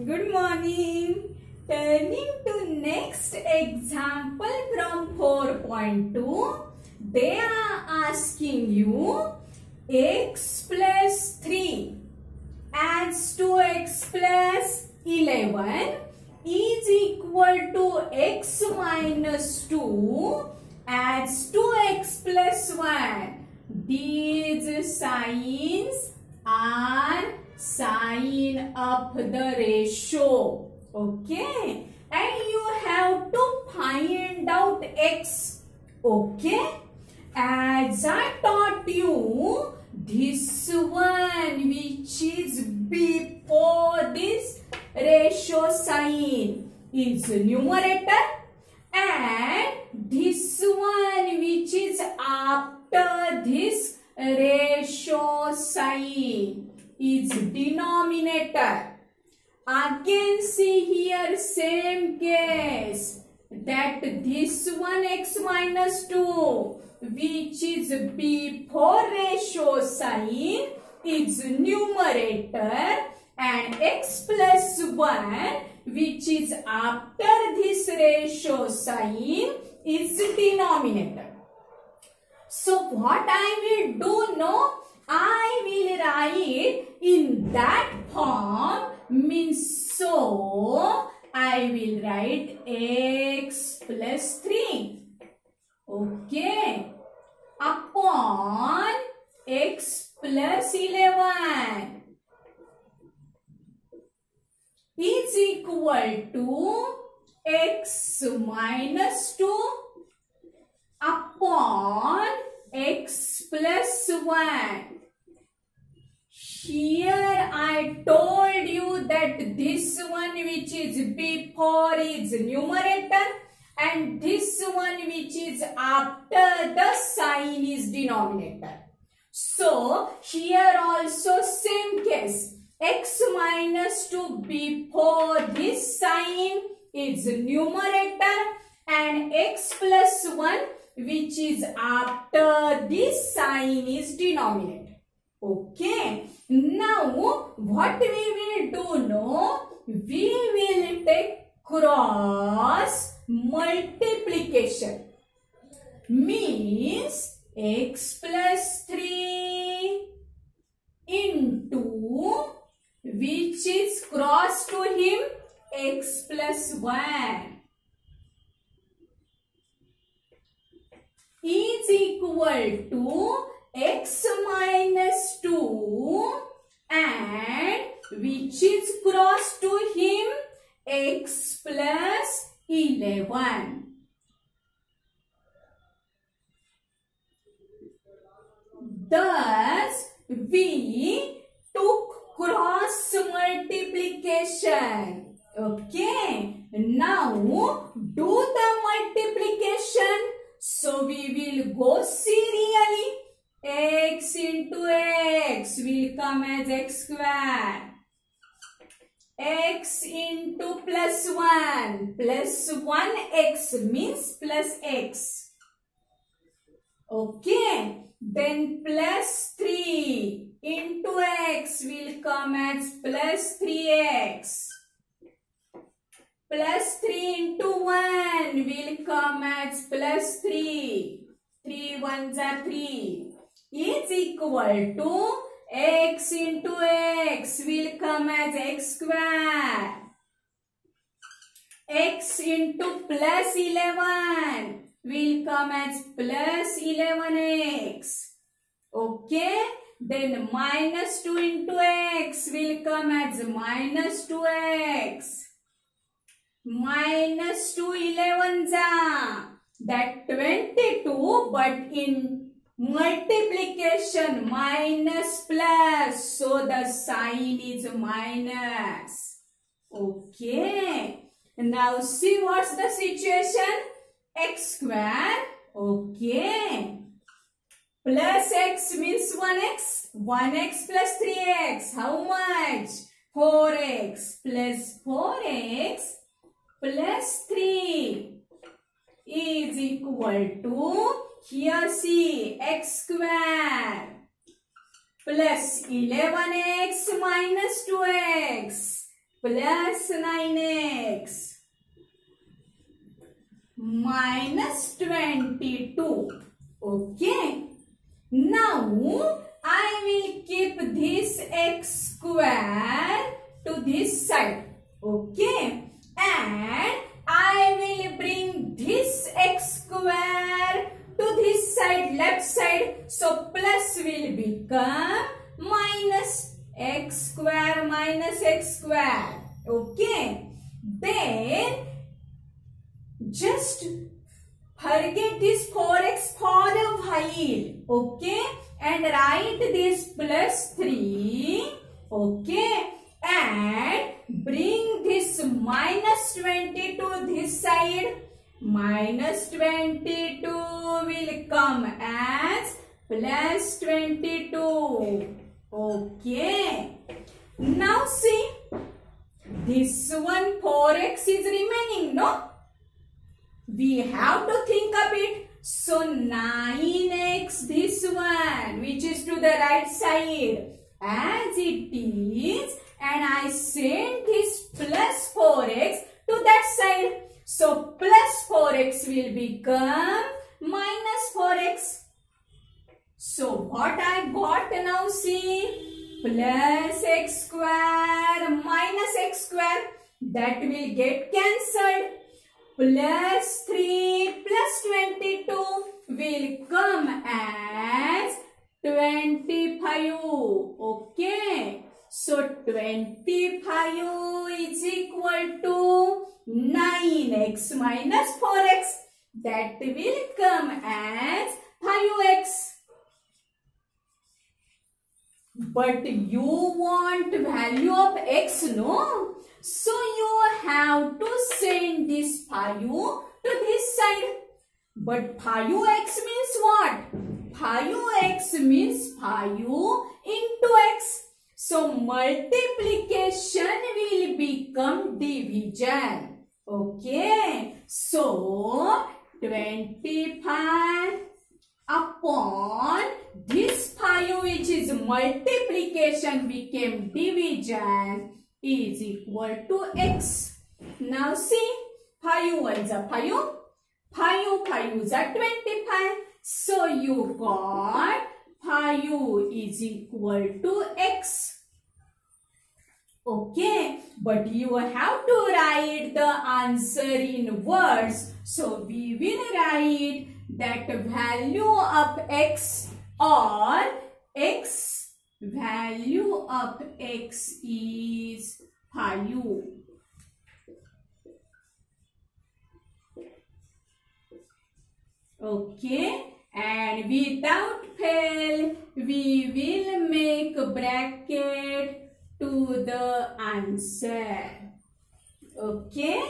Good morning. Turning to next example from 4.2. They are asking you x plus 3 adds to x plus 11 is equal to x minus 2 adds to x plus 1. These signs are sign of the ratio. Okay. And you have to find out x. Okay. As I taught you, this one which is before this ratio sign is numerator and this one which is after this ratio sign is denominator. Again see here same case that this one x minus 2 which is before ratio sign is numerator and x plus 1 which is after this ratio sign is denominator. So what I will do now? I will write in that form means so. I will write x plus 3 okay. Upon x plus 11 is equal to x minus 2 upon x plus 1. Here I told you that this one which is before is numerator and this one which is after the sign is denominator. So here also same case x minus 2 before this sign is numerator and x plus 1 which is after this sign is denominator. Okay. Now what we will do now? We will take cross multiplication. Means x plus 3 into which is cross to him x plus 1 is equal to x minus 2 and which is cross to him x plus 11. Thus, we took cross multiplication. Okay. Now, do the multiplication. So, we will go serially. x into x will come as x square. X into plus 1 plus 1x means plus x. Okay. Then plus 3 into x will come as plus 3x. Plus 3 into 1 will come as plus 3. 3 ones are 3. Is equal to x into x will come as x square. x into plus 11 will come as plus 11x. Okay. Then minus 2 into x will come as minus 2x. Minus 2 11s are that 22 but in multiplication minus plus so the sign is minus. Okay. Now see what's the situation? x square. Okay. Plus x means 1x. 1x plus 3x. How much? 4x plus 4x plus 3 is equal to here see x square plus 11x minus 2x plus 9x minus 22. Okay. Now, I will keep this x square to this side. Okay. And So, plus will become minus x square minus x square. Okay. Then, just forget this 4x for a while. Okay. And write this plus 3. Plus 22. Okay. Now see. This one 4x is remaining, no? We have to think of it. So 9x this one which is to the right side as it is and I send this plus 4x to that side. So plus 4x will become minus 4x. So what I got now see plus x square minus x square that will get cancelled. Plus 3 plus 22 will come as 25 okay. So 25 is equal to 9x minus 4x that will come as 5x but you want value of x, no? So you have to send this 5 to this side. But 5x means what? 5x means 5 into x. So multiplication will become division. Okay. So 25 upon multiplication became division is equal to x. Now see 5 ones are 5, 5 5 are 25. So you got 5 is equal to x. Okay, but you have to write the answer in words. So we will write that value of x or x value of x is 5. Okay, and without fail, we will make bracket to the answer. Okay.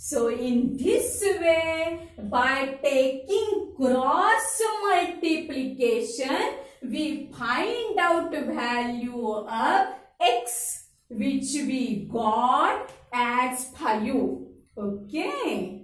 So in this way, by taking cross multiplication, we find out the value of x which we got as 5. Okay.